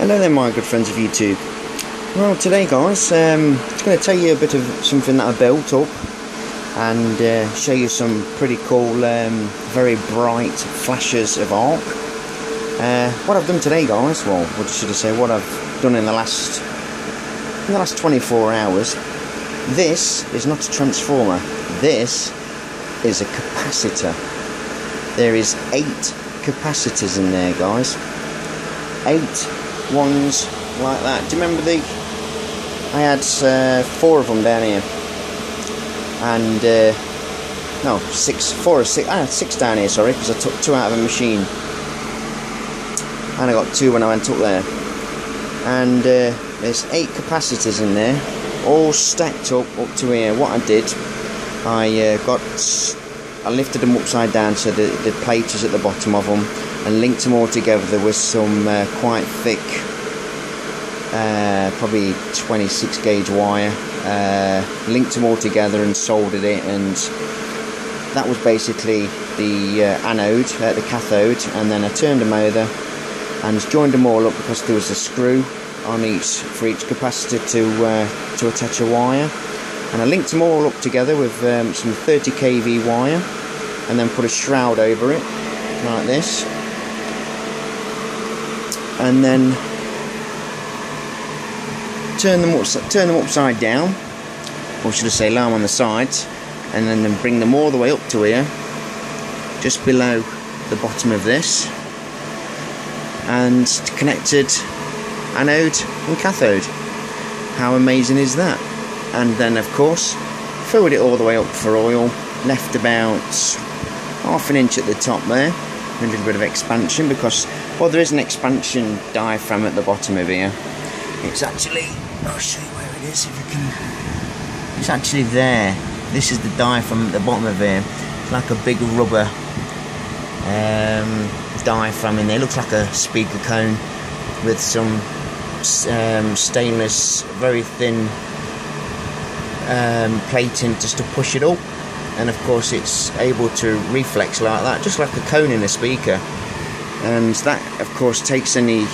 Hello there my good friends of YouTube. Well today guys, um, I'm going to tell you a bit of something that I built up and uh, show you some pretty cool, um, very bright flashes of arc. Uh, what I've done today guys, well what should I say, what I've done in the last in the last 24 hours, this is not a transformer, this is a capacitor. There is eight capacitors in there guys. Eight ones like that. Do you remember the? I had uh, four of them down here, and uh, no, six, four or six. I had six down here. Sorry, because I took two out of a machine, and I got two when I went up there. And uh, there's eight capacitors in there, all stacked up up to here. What I did, I uh, got, I lifted them upside down so the the plate is at the bottom of them and linked them all together there was some uh, quite thick, uh, probably 26 gauge wire. Uh, linked them all together and soldered it, and that was basically the uh, anode, uh, the cathode. And then I turned them over and joined them all up because there was a screw on each for each capacitor to uh, to attach a wire. And I linked them all up together with um, some 30 kV wire, and then put a shroud over it like this and then turn them turn them upside down. Or should I say lay them on the sides and then bring them all the way up to here just below the bottom of this. And connected anode and cathode. How amazing is that? And then of course filled it all the way up for oil. Left about half an inch at the top there a little bit of expansion because well there is an expansion diaphragm at the bottom of here. It's actually I'll show you where it is if you can. It's actually there. This is the diaphragm at the bottom of here. It's like a big rubber um, diaphragm in there. It looks like a speaker cone with some um, stainless very thin um, plating just to push it up and of course it's able to reflex like that just like a cone in a speaker. And that of course takes any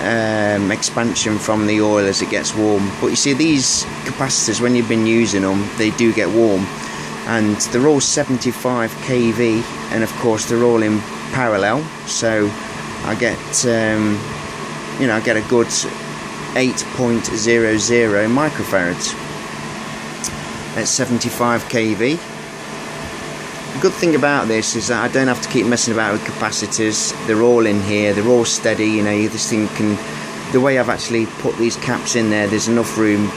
um, expansion from the oil as it gets warm. But you see these capacitors when you've been using them they do get warm. And they're all 75 kV and of course they're all in parallel. So I get um, you know I get a good 8.00 microfarads at 75 kV. The good thing about this is that I don't have to keep messing about with capacitors. They're all in here, they're all steady, you know, this thing can, the way I've actually put these caps in there, there's enough room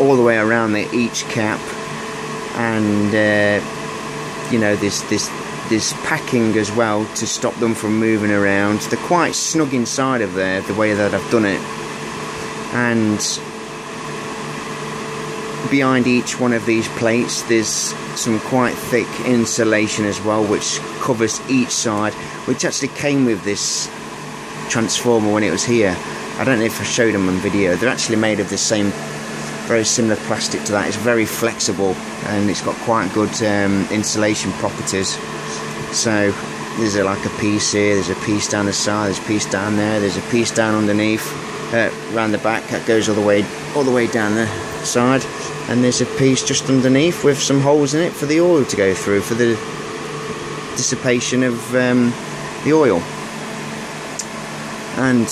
all the way around the, each cap and uh, you know, this, this, this packing as well to stop them from moving around. They're quite snug inside of there, the way that I've done it. And behind each one of these plates there's some quite thick insulation as well which covers each side which actually came with this transformer when it was here. I don't know if I showed them on video. They're actually made of the same very similar plastic to that. It's very flexible and it's got quite good um, insulation properties. So there's a, like a piece here there's a piece down the side there's a piece down there there's a piece down underneath uh, around the back that goes all the way all the way down the side and there's a piece just underneath with some holes in it for the oil to go through for the dissipation of um, the oil. And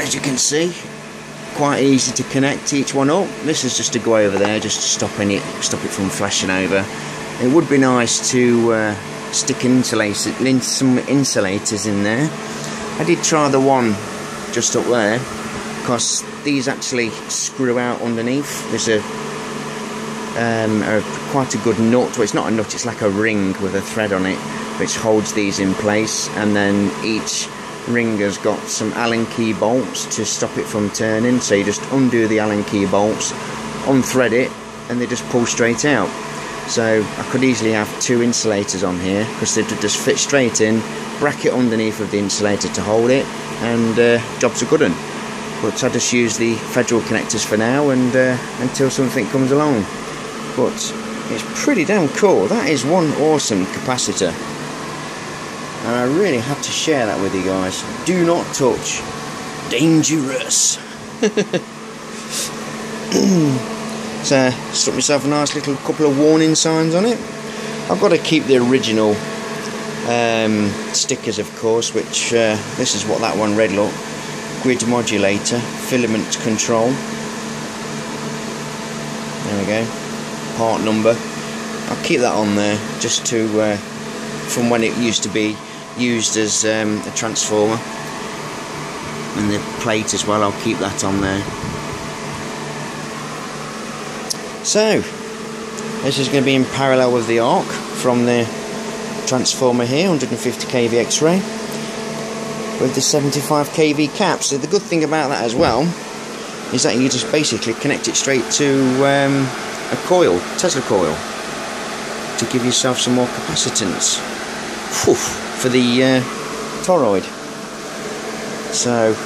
as you can see quite easy to connect each one up. This is just to go over there just to stop any stop it from flashing over. It would be nice to uh, stick insulators, some insulators in there. I did try the one just up there because these actually screw out underneath. There's a, um, a, quite a good nut. Well, it's not a nut. It's like a ring with a thread on it, which holds these in place. And then each ring has got some Allen key bolts to stop it from turning. So you just undo the Allen key bolts, unthread it, and they just pull straight out. So I could easily have two insulators on here because they would just fit straight in, bracket underneath of the insulator to hold it, and uh, job's a good one but I just use the federal connectors for now and uh, until something comes along. But it's pretty damn cool. That is one awesome capacitor. And I really have to share that with you guys. Do not touch. Dangerous. so, stuck myself a nice little couple of warning signs on it. I've got to keep the original um, stickers, of course, which uh, this is what that one read look grid modulator, filament control. There we go. Part number. I'll keep that on there just to uh, from when it used to be used as um, a transformer and the plate as well I'll keep that on there so this is going to be in parallel with the arc from the transformer here 150 kV X-ray with the 75 kV cap. So the good thing about that as well is that you just basically connect it straight to um, a coil Tesla coil to give yourself some more capacitance. Whew, for the uh, toroid. So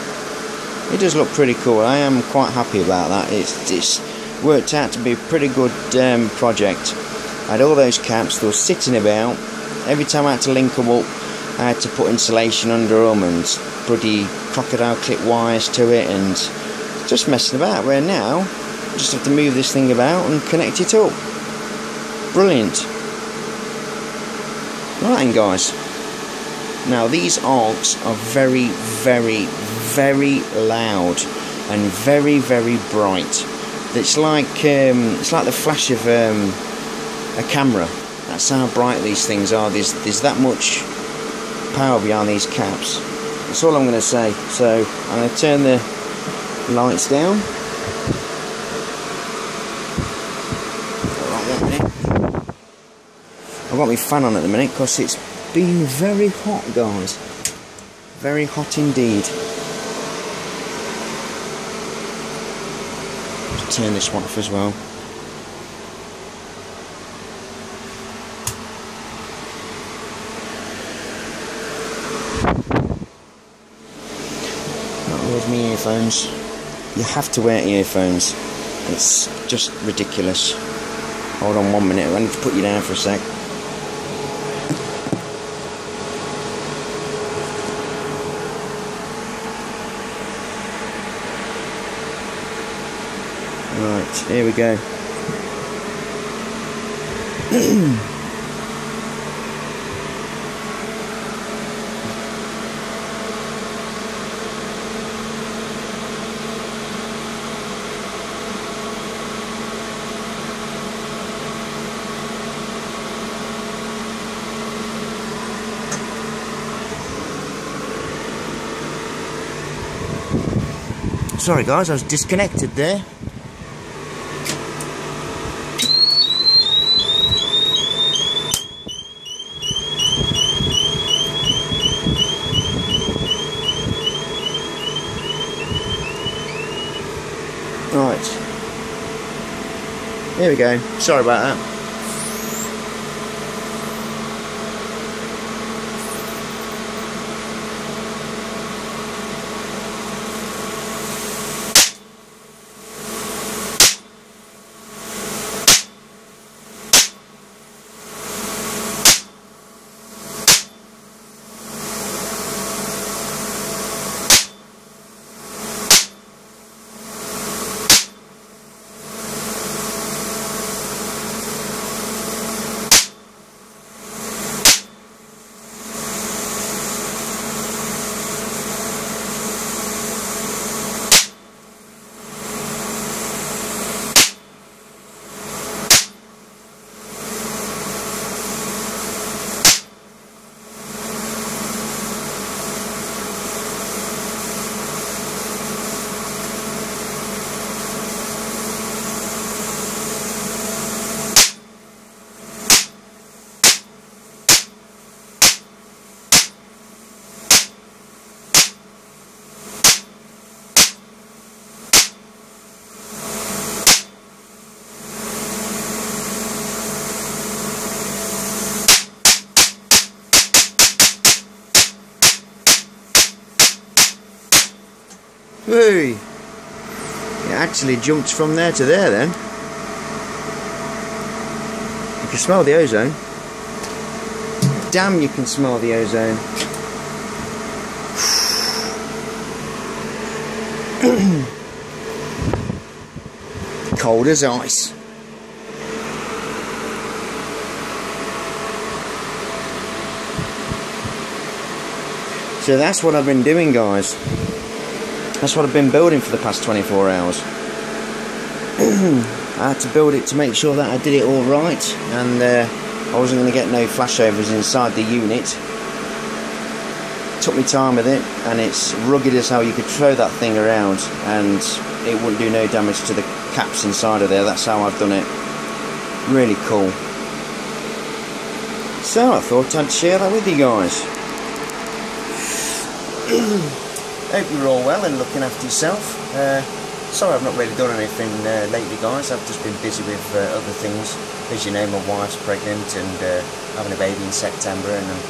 it does look pretty cool. I am quite happy about that. It's, it's worked out to be a pretty good um, project. I had all those caps they were sitting about. Every time I had to link them up I had to put insulation under them and bloody crocodile clip wires to it and just messing about. Where now I just have to move this thing about and connect it up. Brilliant. Right then guys. Now these arcs are very very very loud and very very bright. It's like um, it's like the flash of um, a camera. That's how bright these things are. There's, there's that much power behind these caps. That's all I'm going to say. So I'm going to turn the lights down. I've got my fan on at the minute because it's been very hot guys. Very hot indeed. Turn this one off as well. Not with me earphones. You have to wear earphones. It's just ridiculous. Hold on one minute, I need to put you down for a sec. Right, here we go. Sorry guys, I was disconnected there. Right. Here we go. Sorry about that. Hey! It actually jumped from there to there then. You can smell the ozone. Damn, you can smell the ozone. Cold as ice. So that's what I've been doing, guys. That's what I've been building for the past 24 hours. I had to build it to make sure that I did it all right and uh, I wasn't going to get no flashovers inside the unit. Took me time with it and it's rugged as hell. You could throw that thing around and it wouldn't do no damage to the caps inside of there. That's how I've done it. Really cool. So I thought I'd share that with you guys. Hope you're all well and looking after yourself. Uh, sorry I've not really done anything uh, lately guys, I've just been busy with uh, other things. As you know my wife's pregnant and uh, having a baby in September and I'm